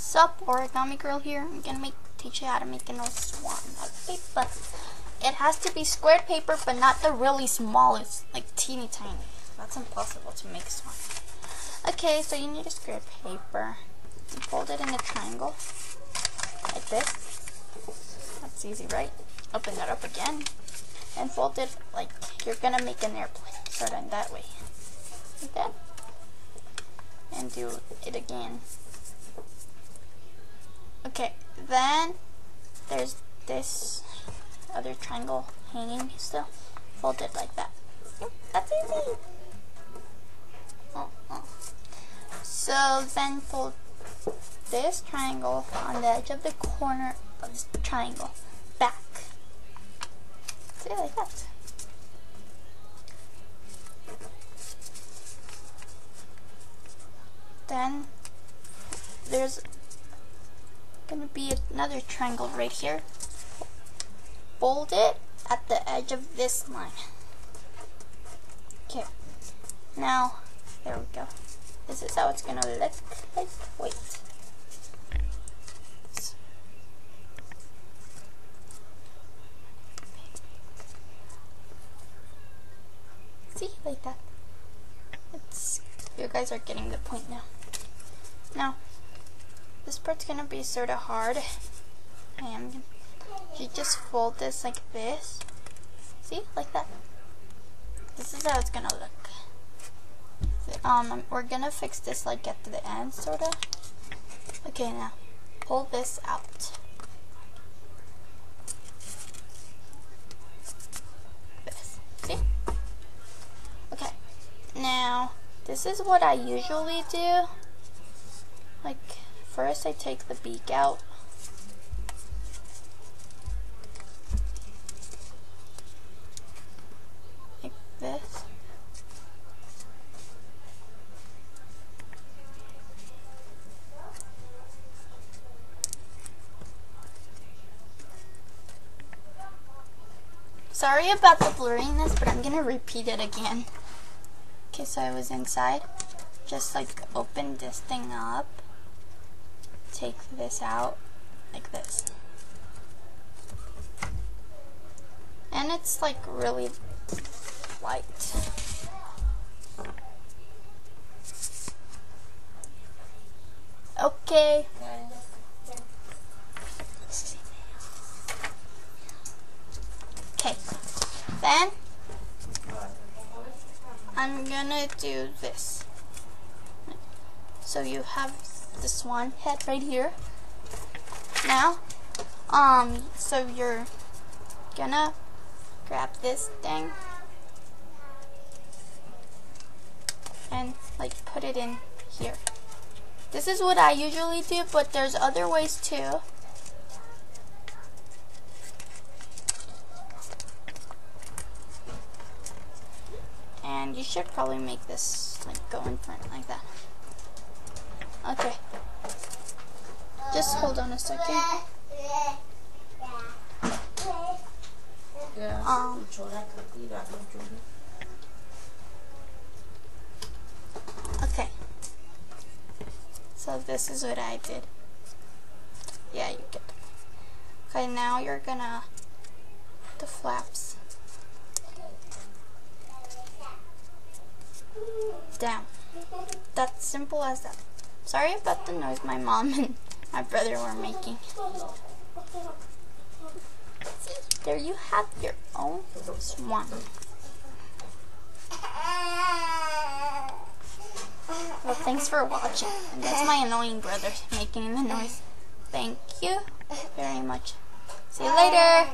Sup, origami girl here. I'm gonna make teach you how to make an nose swan out of paper. It has to be squared paper, but not the really smallest, like teeny tiny. That's impossible to make a swan. Okay, so you need a squared paper. You fold it in a triangle, like this. That's easy, right? Open that up again, and fold it like you're gonna make an airplane, sort of in that way, like that. And do it again. Okay, then there's this other triangle hanging still. Fold it like that. That's easy. Oh, oh. So then fold this triangle on the edge of the corner of this triangle back. See, like that. Then there's gonna be another triangle right here. Fold it at the edge of this line. Okay. Now, there we go. This is how it's gonna look like. Wait. See, like that. It's you guys are getting the point now. Now, part's gonna be sort of hard. And you just fold this like this. See, like that. This is how it's gonna look. Um, we're gonna fix this like at the end, sort of. Okay, now pull this out. This. See? Okay. Now, this is what I usually do. Like, first I take the beak out. Like this. Sorry about the blurriness, but I'm gonna repeat it again. Okay, so I was inside. Just like open this thing up. Take this out like this. And it's like really light. Okay. Okay. Then I'm gonna do this. So you have the swan head right here. Now, um, so you're gonna grab this thing and like put it in here. This is what I usually do, but there's other ways too. And you should probably make this like go in front like that. Okay. Just hold on a second. Um, okay. So this is what I did. Yeah, you get it. Okay, now you're gonna the flaps down. That's simple as that. Sorry about the noise my mom and my brother were making. See, there you have your own swan. Well, thanks for watching. And that's my annoying brother making the noise. Thank you very much. See you later.